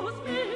Excuse me.